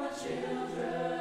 my children.